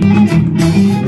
Thank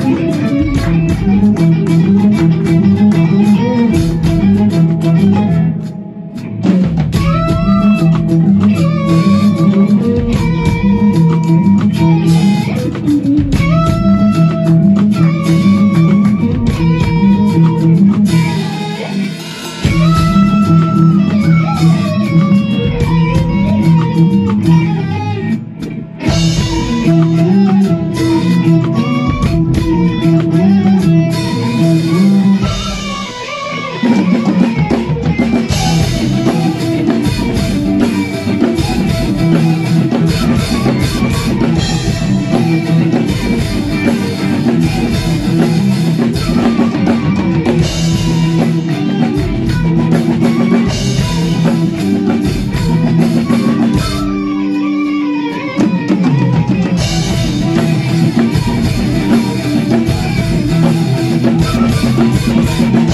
Música